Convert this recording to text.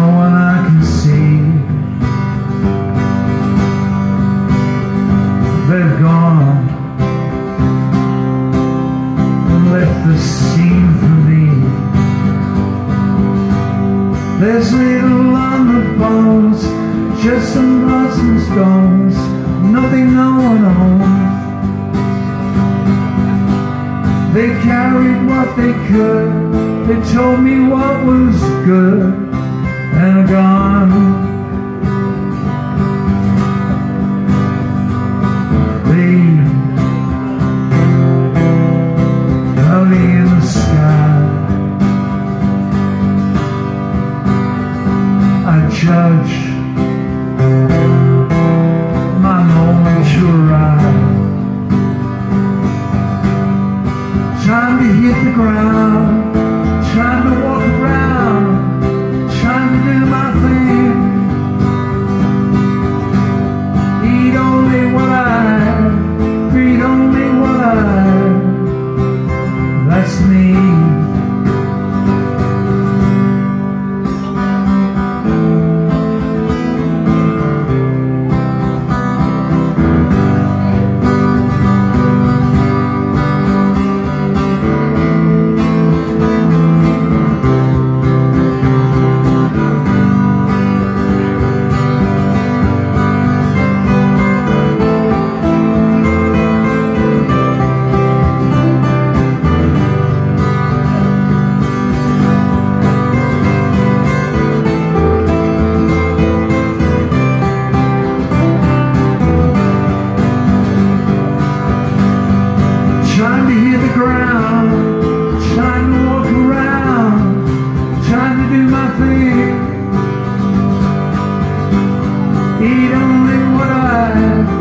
one I can see. They've gone and left the scene for me. There's little on the bones, just some blood and stones, nothing no one owns. They carried what they could, they told me what was good, and gone. Leave in the sky. I judge my moments. one, read only one. That's me. He only what I